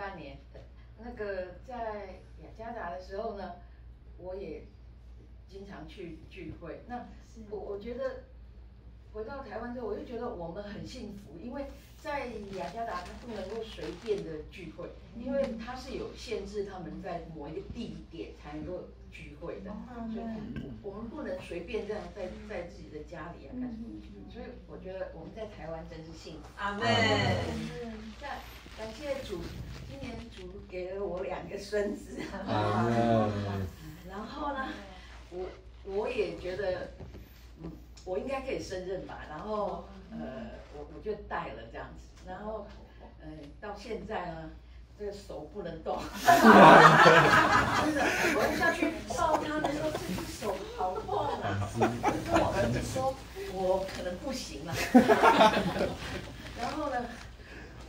半年，那个在雅加达的时候呢，我也经常去聚会。那我我觉得回到台湾之后，我就觉得我们很幸福，因为在雅加达它不能够随便的聚会，因为它是有限制，他们在某一个地点才能够聚会的，所以我们不能随便这样在在自己的家里啊干什么。所以我觉得我们在台湾真是幸福。阿妹，那感谢主，今年主给了我两个孙子，然后呢，我我也觉得，嗯，我应该可以胜任吧。然后呃，我我就带了这样子，然后呃，到现在呢，这个手不能动，真的，我一下去抱他的时候，这只手好痛啊！跟我儿子说。我可能不行了，然后呢，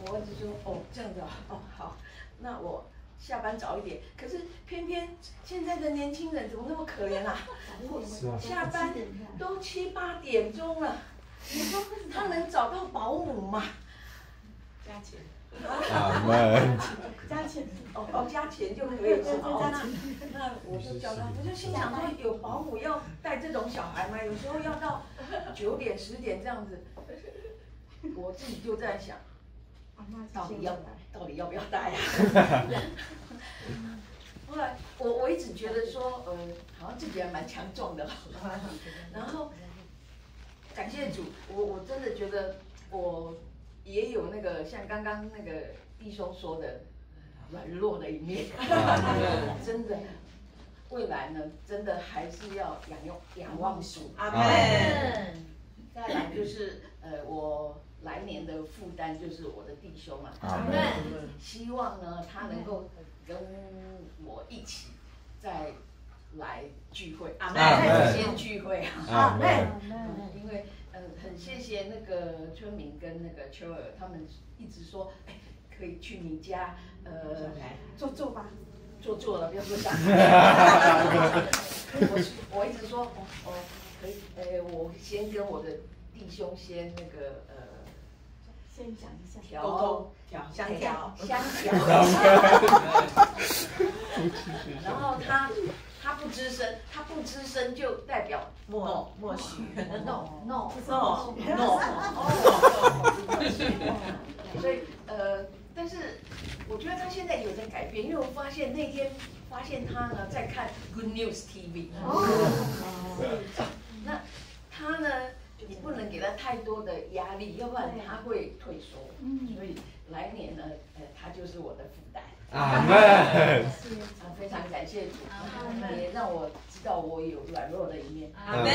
我儿子说：“哦，这样子哦，好，那我下班早一点。可是偏偏现在的年轻人怎么那么可怜啊？下班都七八点钟了，你说他能找到保姆吗？加钱。”啊，们加钱哦哦，加钱就可以是那那我就教他，我就心想说，有保姆要带这种小孩吗？有时候要到九点十点这样子，我自己就在想，到底要到底要不要带啊？后来我我一直觉得说，呃，好像自己还蛮强壮的，然后感谢主，我我真的觉得我。也有那个像刚刚那个弟兄说的软弱的一面，真的，未来呢，真的还是要仰用仰望主。阿门。再来就是呃，我来年的负担就是我的弟兄啊。阿门。希望呢，他能够跟我一起再来聚会。阿门。先聚会啊。阿门。因为。嗯，很谢谢那个村民跟那个秋儿，他们一直说，哎，可以去你家，呃，坐坐吧，坐坐了，不要说讲。我我一直说，哦哦，可以，哎，我先跟我的弟兄先那个，呃，先讲一下，调。调香调香调，然后他。他不吱声，他不吱声就代表默默许，no no no no，所以呃，但是我觉得他现在有在改变，因为我发现那天发现他呢在看 Good News TV，那他呢，你不能给他太多的压力，要不然他会退缩，所以来年呢，呃，他就是我的负担。阿门。非常感谢主，也让我知道我有软弱的一面。阿门。